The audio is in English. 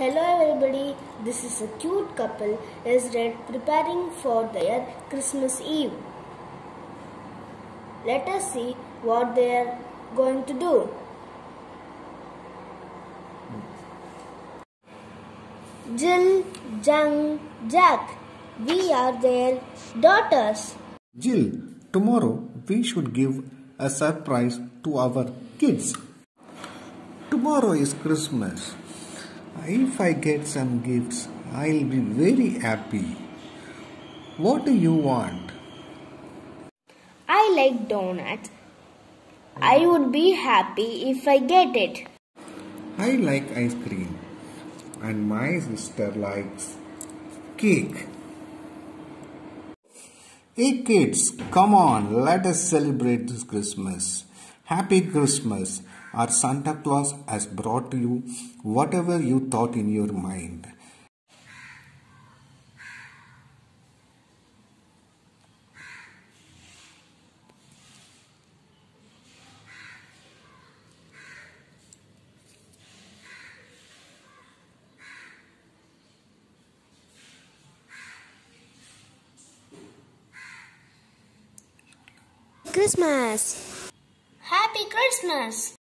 Hello everybody, this is a cute couple is red preparing for their Christmas Eve. Let us see what they are going to do. Jill, Jung, Jack, we are their daughters. Jill, tomorrow we should give a surprise to our kids. Tomorrow is Christmas. If I get some gifts, I'll be very happy. What do you want? I like donuts. I would be happy if I get it. I like ice cream. And my sister likes cake. Hey kids, come on, let us celebrate this Christmas. Happy Christmas. Our Santa Claus has brought you whatever you thought in your mind. Christmas. Happy Christmas.